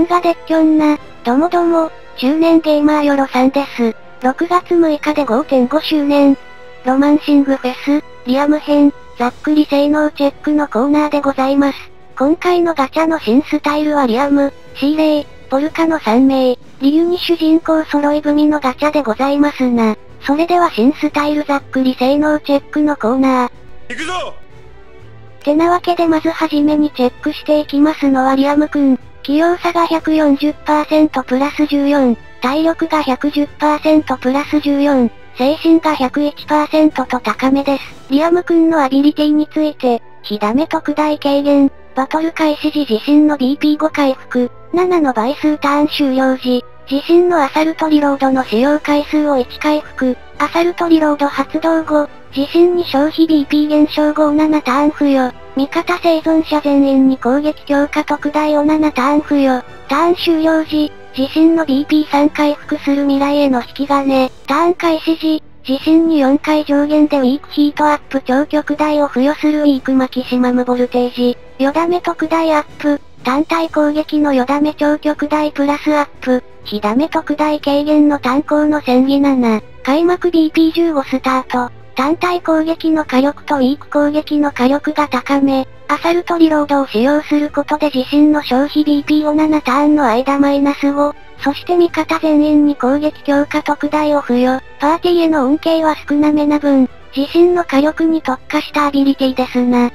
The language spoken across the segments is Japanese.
んがでっきょんな、どもども、中年ゲーマーよろさんです。6月6日で5.5周年。ロマンシングフェス、リアム編、ざっくり性能チェックのコーナーでございます。今回のガチャの新スタイルはリアム、シーレイ、ポルカの3名、リユに主人公揃い踏みのガチャでございますな。それでは新スタイルざっくり性能チェックのコーナー。行くぞてなわけでまずはじめにチェックしていきますのはリアムくん。器用さが140%プラス14、体力が110%プラス14、精神が101%と高めです。リアムくんのアビリティについて、火ダメ特大軽減、バトル開始時自身の BP5 回復、7の倍数ターン終了時、自身のアサルトリロードの使用回数を1回復、アサルトリロード発動後、自身に消費 BP 減少後7ターン付与、味方生存者全員に攻撃強化特大を7ターン付与、ターン終了時、自身の BP3 回復する未来への引き金、ターン開始時、自身に4回上限でウィークヒートアップ超極大を付与するウィークマキシマムボルテージ、よだめ特大アップ、単体攻撃のよだめ超極大プラスアップ、火ダメ特大軽減の炭鉱の戦技7、開幕 BP15 スタート、単体攻撃の火力とウィーク攻撃の火力が高め、アサルトリロードを使用することで自身の消費 BP を7ターンの間マイナス5、そして味方全員に攻撃強化特大を付与、パーティーへの恩恵は少なめな分、自身の火力に特化したアビリティですな。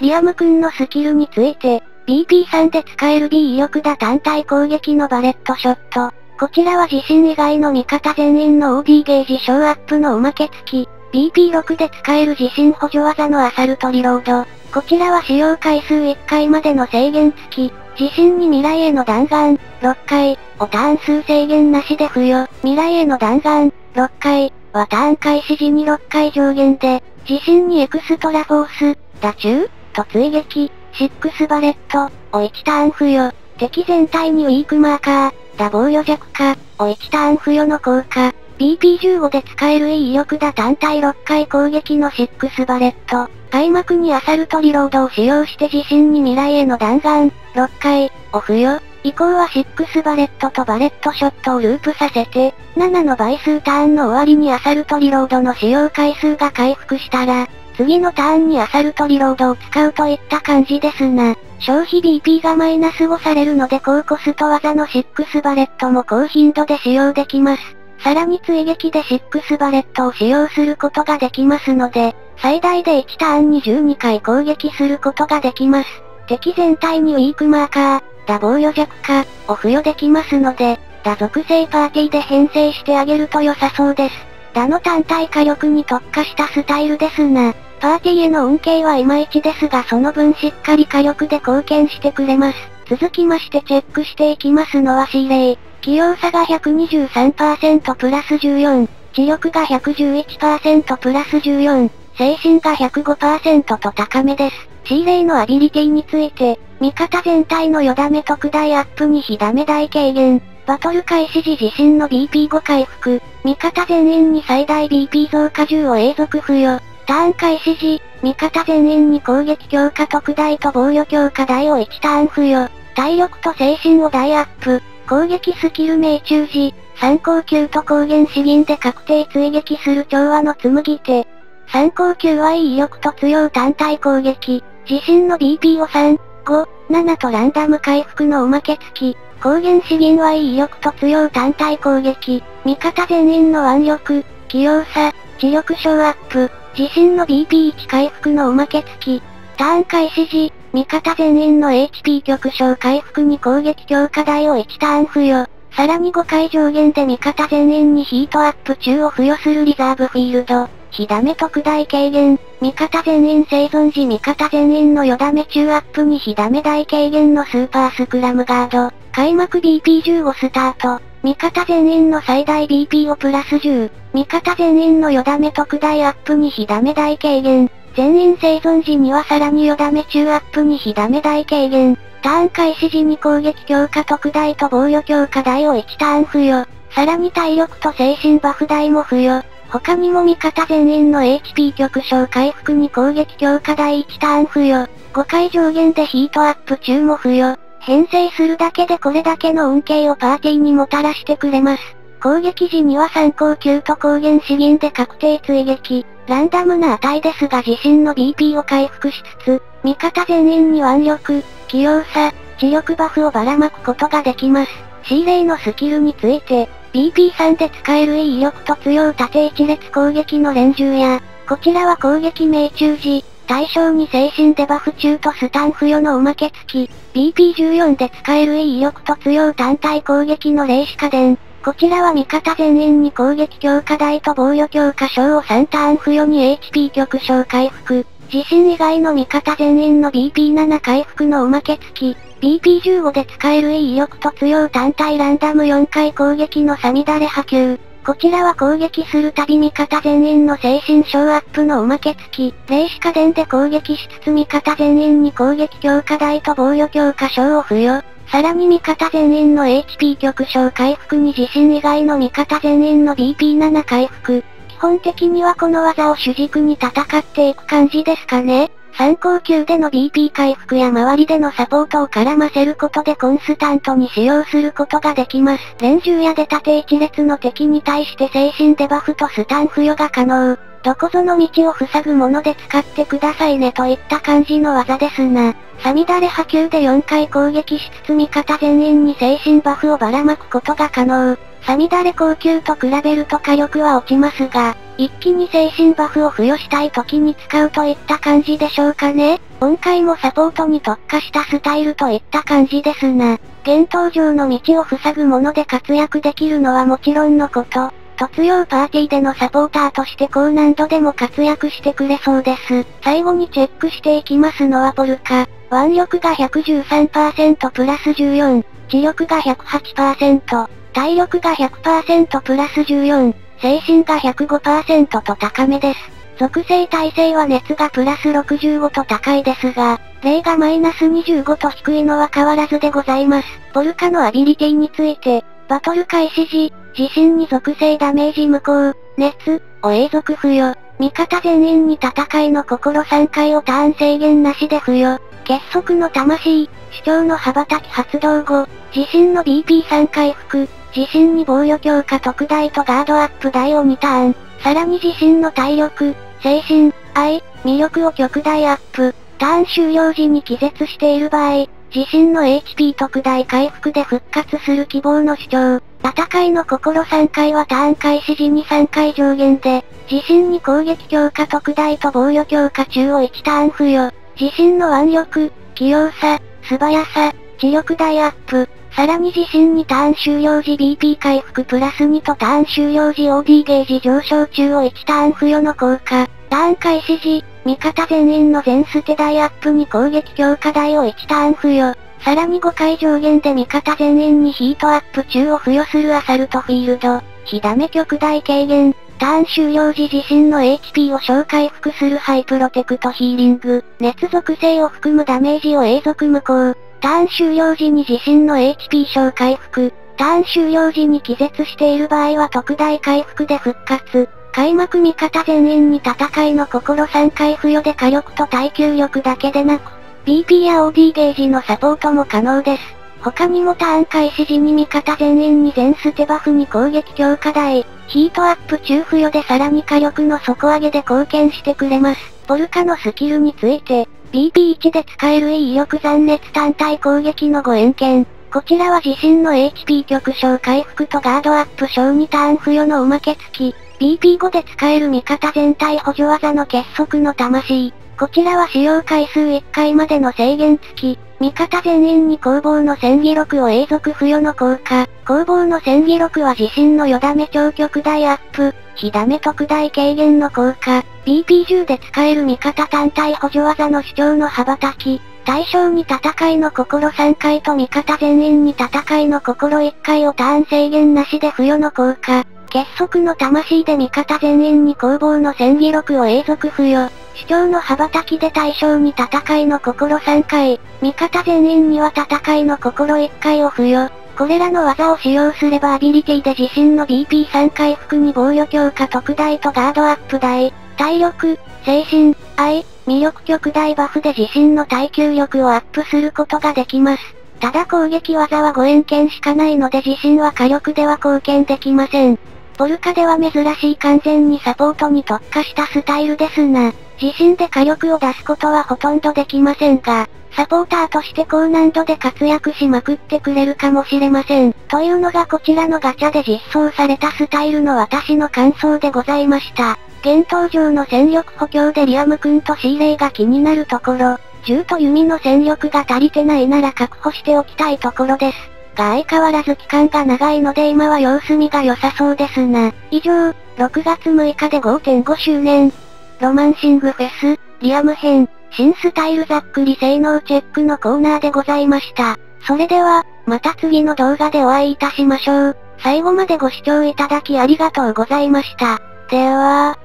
リアム君のスキルについて、BP3 で使える B 威力打単体攻撃のバレットショット。こちらは自身以外の味方全員の OD ゲージ小アップのおまけ付き。BP6 で使える自身補助技のアサルトリロード。こちらは使用回数1回までの制限付き。自身に未来への弾丸、6回、をターン数制限なしで付与。未来への弾丸、6回、はターン開始時に6回上限で、自身にエクストラフォース、打中、と追撃、シックスバレット、を1ターン付与。敵全体にウィークマーカー、打防御弱化、を1ターン付与の効果。BP15 で使える E 威力打単体6回攻撃のシックスバレット。開幕にアサルトリロードを使用して自身に未来への弾丸、6回、を付与。以降はシックスバレットとバレットショットをループさせて、7の倍数ターンの終わりにアサルトリロードの使用回数が回復したら、次のターンにアサルトリロードを使うといった感じですな。消費 BP がマイナス5されるので高コスト技のシックスバレットも高頻度で使用できます。さらに追撃でシックスバレットを使用することができますので、最大で1ターンに12回攻撃することができます。敵全体にウィークマーカー、打防御弱化、を付与できますので、打属性パーティーで編成してあげると良さそうです。打の単体火力に特化したスタイルですな。パーティーへの恩恵はいまいちですがその分しっかり火力で貢献してくれます。続きましてチェックしていきますのは C レイ。器用さが123%プラス14、知力が111%プラス14、精神が105%と高めです。C レイのアビリティについて、味方全体のよだめ特大アップに火ダメ大軽減、バトル開始時自身の BP5 回復、味方全員に最大 BP 増加10を永続付与、ターン開始時、味方全員に攻撃強化特大と防御強化大を1ターン付与。体力と精神を大アップ。攻撃スキル命中時、参考級と光源資源で確定追撃する調和の紡手。参考級はい威力と強い単体攻撃。自身の BP を3、5、7とランダム回復のおまけ付き。光源資源はい威力と強い単体攻撃。味方全員の腕力、器用さ、知力小アップ。自身の BP1 回復のおまけ付き。ターン開始時、味方全員の HP 極小回復に攻撃強化台を1ターン付与。さらに5回上限で味方全員にヒートアップ中を付与するリザーブフィールド。火ダメ特大軽減。味方全員生存時味方全員のよだめ中アップに火ダメ大軽減のスーパースクラムガード。開幕 BP15 スタート。味方全員の最大 BP をプラス10。味方全員のよだめ特大アップに火ダメ大軽減。全員生存時にはさらによだめ中アップに火ダメ大軽減。ターン開始時に攻撃強化特大と防御強化大を1ターン付与。さらに体力と精神バフ大も付与。他にも味方全員の HP 極小回復に攻撃強化大1ターン付与。5回上限でヒートアップ中も付与。編成するだけでこれだけの恩恵をパーティーにもたらしてくれます。攻撃時には参考級と光源資源で確定追撃。ランダムな値ですが自身の BP を回復しつつ、味方全員に腕力、器用さ、知力バフをばらまくことができます。C レイのスキルについて、BP3 で使える E 威力と強縦一列攻撃の連中や、こちらは攻撃命中時、対象に精神デバフ中とスタン付与のおまけ付き、BP14 で使える E 威力と強単体攻撃の霊視家電、こちらは味方全員に攻撃強化台と防御強化賞を3ターン付与に HP 極小回復。自身以外の味方全員の BP7 回復のおまけ付き。BP15 で使える E 威力と強単体ランダム4回攻撃のサミダレ波及。こちらは攻撃するたび味方全員の精神小アップのおまけ付き。霊視家電で攻撃しつつ味方全員に攻撃強化台と防御強化賞を付与。さらに味方全員の HP 極小回復に自身以外の味方全員の BP7 回復。基本的にはこの技を主軸に戦っていく感じですかね。参考級での BP 回復や周りでのサポートを絡ませることでコンスタントに使用することができます。連中や出縦一列の敵に対して精神デバフとスタン付与が可能。どこぞの道を塞ぐもので使ってくださいねといった感じの技ですな。サミダレ波及で4回攻撃しつつ味方全員に精神バフをばらまくことが可能。サミダレ高級と比べると火力は落ちますが、一気に精神バフを付与したい時に使うといった感じでしょうかね。今回もサポートに特化したスタイルといった感じですな。幻冬上の道を塞ぐもので活躍できるのはもちろんのこと、突用パーティーでのサポーターとして高難度でも活躍してくれそうです。最後にチェックしていきますのはポルカ。腕力が113%プラス14、知力が108%、体力が100%プラス14、精神が105%と高めです。属性耐性は熱がプラス65と高いですが、霊がマイナス25と低いのは変わらずでございます。ポルカのアビリティについて、バトル開始時、自身に属性ダメージ無効、熱、を永続付与。味方全員に戦いの心3回をターン制限なしで付与。結束の魂、主張の羽ばたき発動後、自身の BP3 回復、自身に防御強化特大とガードアップ大を2ターン、さらに自身の体力、精神、愛、魅力を極大アップ、ターン終了時に気絶している場合、自身の HP 特大回復で復活する希望の主張。戦いの心3回はターン開始時に3回上限で、自身に攻撃強化特大と防御強化中を1ターン付与。自身の腕力、器用さ、素早さ、知力大アップ。さらに自身にターン終了時 BP 回復プラス2とターン終了時 OD ゲージ上昇中を1ターン付与の効果。ターン開始時、味方全員の全捨て大アップに攻撃強化台を1ターン付与。さらに5回上限で味方全員にヒートアップ中を付与するアサルトフィールド。火ダメ極大軽減。ターン終了時自身の HP を小回復するハイプロテクトヒーリング。熱属性を含むダメージを永続無効。ターン終了時に自身の HP 小回復。ターン終了時に気絶している場合は特大回復で復活。開幕味方全員に戦いの心3回付与で火力と耐久力だけでなく、BP や OD ゲージのサポートも可能です。他にもターン開始時に味方全員に全捨てバフに攻撃強化台、ヒートアップ中付与でさらに火力の底上げで貢献してくれます。ポルカのスキルについて、BP1 で使える E 威力残熱単体攻撃のご縁剣。こちらは自身の HP 極小回復とガードアップ小2ターン付与のおまけ付き。BP5 で使える味方全体補助技の結束の魂。こちらは使用回数1回までの制限付き。味方全員に攻防の戦技力を永続付与の効果。攻防の戦技力は自身のよだめ超極大アップ。火ダメ特大軽減の効果。BP10 で使える味方単体補助技の主張の羽ばたき。対象に戦いの心3回と味方全員に戦いの心1回をターン制限なしで付与の効果。結束の魂で味方全員に攻防の戦技力を永続付与。主張の羽ばたきで対象に戦いの心3回。味方全員には戦いの心1回を付与。これらの技を使用すればアビリティで自身の BP3 回復に防御強化特大とガードアップ大、体力、精神、愛、魅力極大バフで自身の耐久力をアップすることができます。ただ攻撃技は5円剣しかないので自身は火力では貢献できません。ポルカでは珍しい完全にサポートに特化したスタイルですな。自身で火力を出すことはほとんどできませんが、サポーターとして高難度で活躍しまくってくれるかもしれません。というのがこちらのガチャで実装されたスタイルの私の感想でございました。現登場の戦力補強でリアム君とシーレイが気になるところ、銃と弓の戦力が足りてないなら確保しておきたいところです。が相変わらず期間が長いので今は様子見が良さそうですな。以上、6月6日で5.5周年。ロマンシングフェス、リアム編、新スタイルざっくり性能チェックのコーナーでございました。それでは、また次の動画でお会いいたしましょう。最後までご視聴いただきありがとうございました。では、